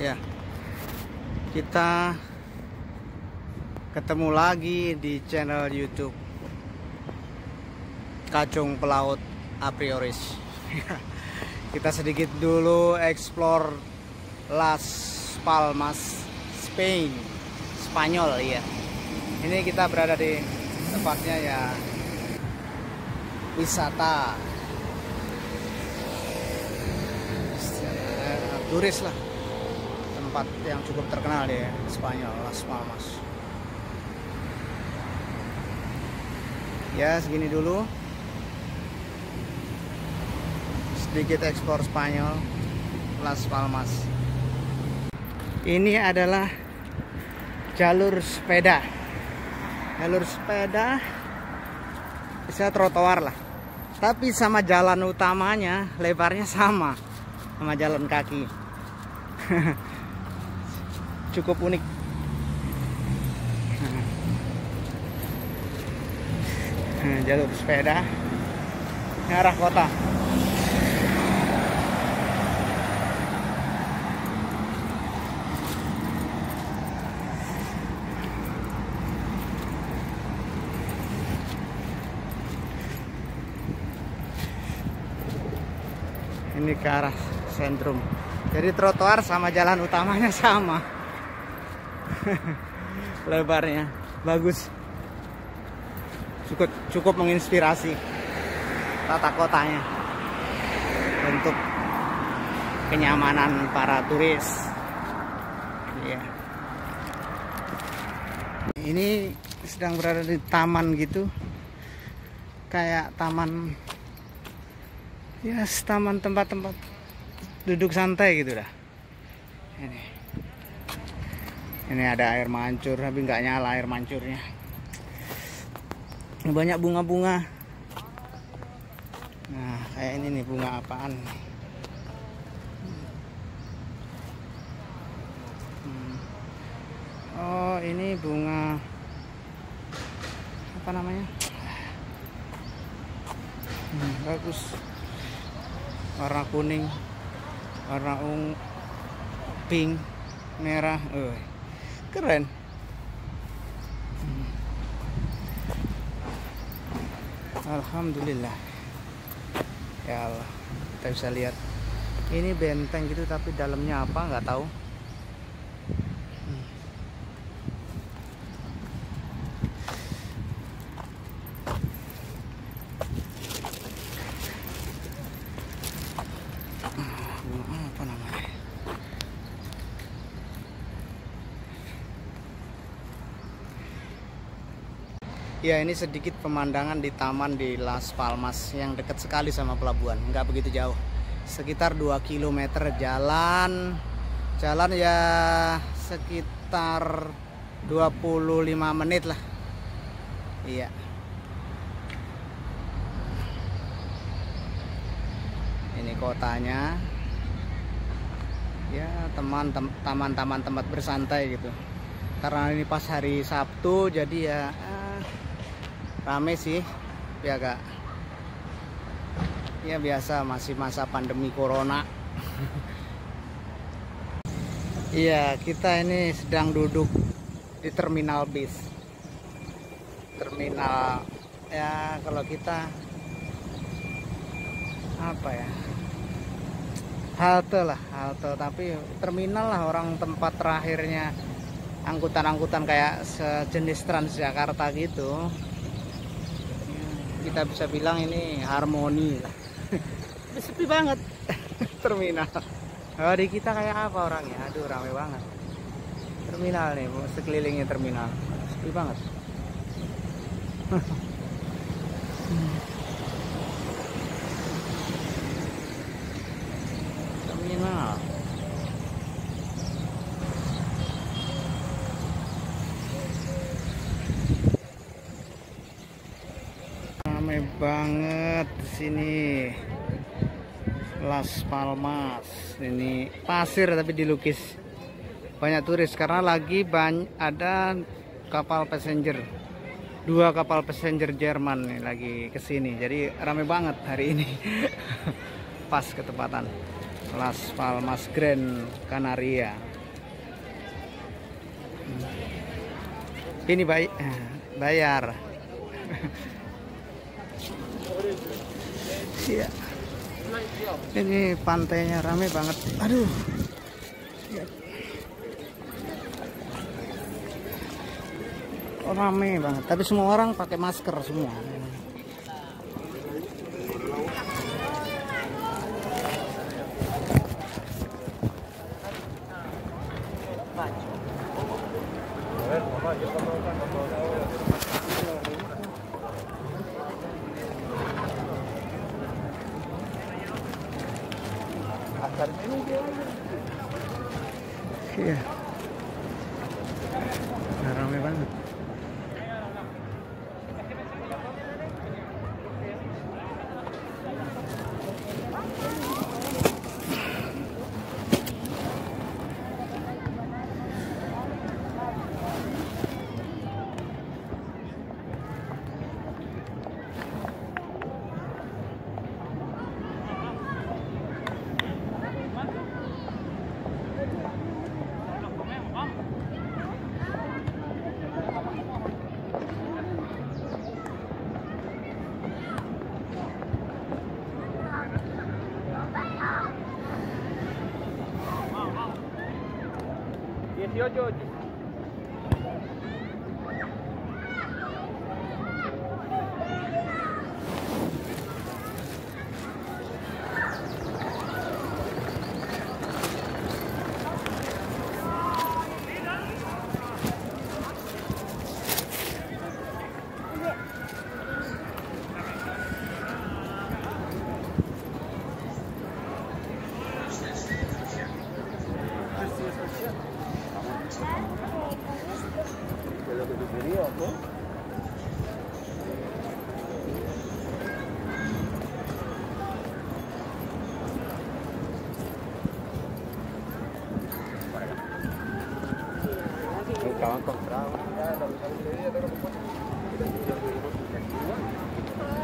Ya, kita ketemu lagi di channel YouTube Kacung Pelaut Aprioris. kita sedikit dulu explore Las Palmas, Spain, Spanyol ya. Ini kita berada di tempatnya ya. Wisata. Turis lah tempat yang cukup terkenal di Spanyol Las Palmas. Ya segini dulu. Sedikit ekspor Spanyol Las Palmas. Ini adalah jalur sepeda. Jalur sepeda bisa trotoar lah. Tapi sama jalan utamanya lebarnya sama sama jalan kaki cukup unik. Jalur sepeda arah kota. Ini ke arah sentrum. Jadi trotoar sama jalan utamanya sama lebarnya. Bagus. Cukup cukup menginspirasi tata kotanya untuk kenyamanan para turis. Ya ini sedang berada di taman gitu. Kayak taman ya taman tempat-tempat duduk santai gitu dah. Ini ini ada air mancur tapi nggak nyala air mancurnya. Ini banyak bunga-bunga. Nah kayak ini nih bunga apaan hmm. oh ini bunga apa namanya? Hmm, bagus. Warna kuning warna ungu pink merah uh, keren. Alhamdulillah. Ya Allah kita bisa lihat. Ini benteng gitu tapi dalamnya apa? Nggak tahu apa namanya ya ini sedikit pemandangan di taman di Las Palmas yang dekat sekali sama pelabuhan nggak begitu jauh. Sekitar 2 km jalan. Jalan ya sekitar 25 menit lah. Iya. Ini kotanya. Ya teman taman-taman tempat bersantai gitu. Karena ini pas hari Sabtu jadi ya eh, rame sih ya agak ya biasa masih masa pandemi corona. Iya kita ini sedang duduk di terminal bis. Terminal ya kalau kita apa ya halte lah halte. Tapi terminal lah orang tempat terakhirnya angkutan-angkutan kayak sejenis Transjakarta gitu kita bisa bilang ini harmoni lah. Sepi banget. Terminal. Oh, di kita kayak apa orangnya aduh rame banget. Terminal nih sekelilingnya terminal. Sepi banget terminal ramai banget di sini. Las Palmas. Ini pasir tapi dilukis. Banyak turis karena lagi banyak ada kapal passenger. Dua kapal passenger Jerman nih lagi ke sini jadi ramai banget hari ini. Pas ketepatan. Las Palmas Grand Canaria. Ini eh, bayar. Iya. Ini pantainya rame banget. Aduh. Rame banget. Tapi semua orang pakai masker semua. Iya. Nah, George. acaban comprado.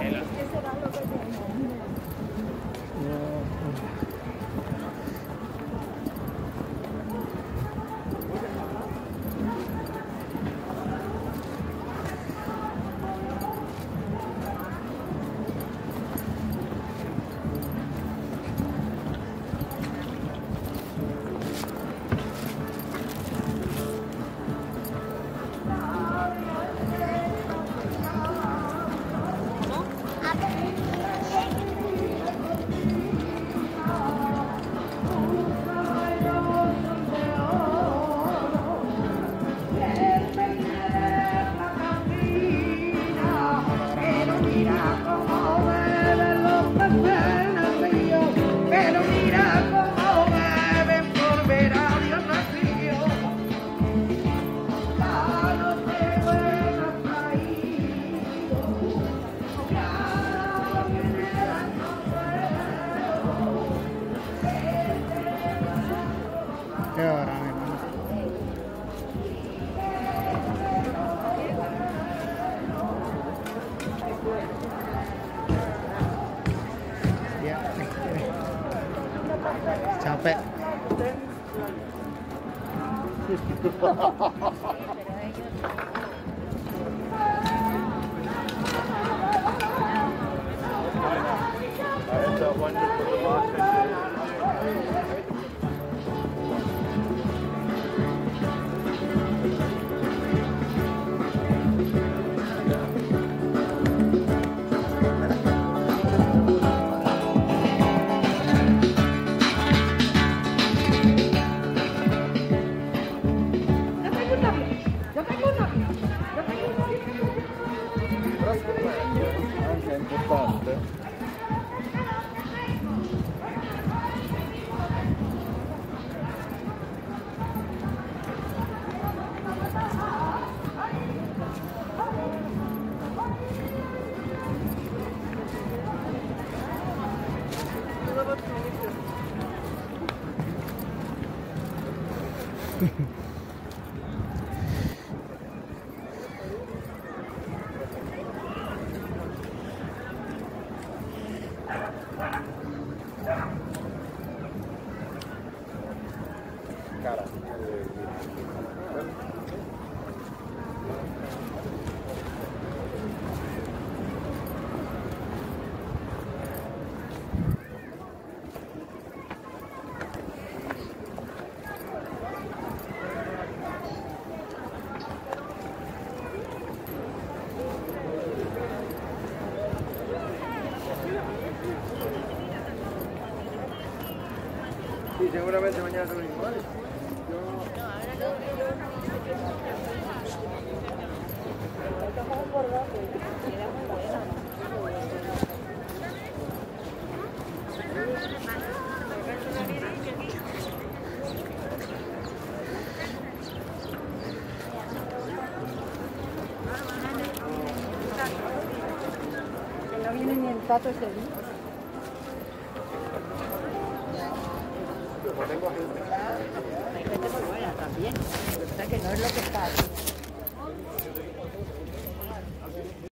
Que? Capek. importante Sí, seguramente mañana son iguales. No viene ni el tato ese día.